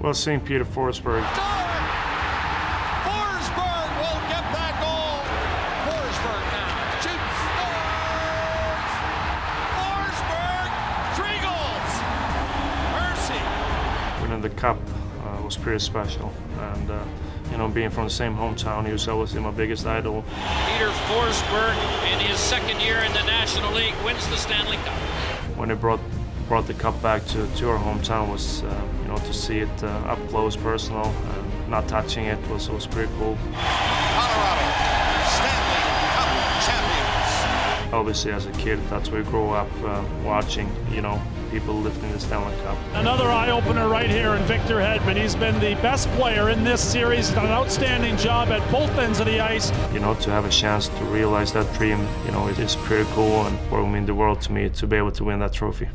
Well, St. Peter Forsberg. Forsberg will get that goal. Forsberg now shoots, scores. Forsberg, three goals. Mercy. Winning the cup uh, was pretty special, and uh, you know, being from the same hometown, he was always my biggest idol. Peter Forsberg, in his second year in the National League, wins the Stanley Cup. When they brought brought the cup back to, to our hometown was, uh, you know, to see it uh, up close, personal, not touching it was was pretty cool. Obviously, as a kid, that's where you grow up uh, watching, you know, people lifting the Stanley Cup. Another eye opener right here in Victor Hedman. He's been the best player in this series, done an outstanding job at both ends of the ice. You know, to have a chance to realize that dream, you know, it is pretty cool and what it mean the world to me to be able to win that trophy.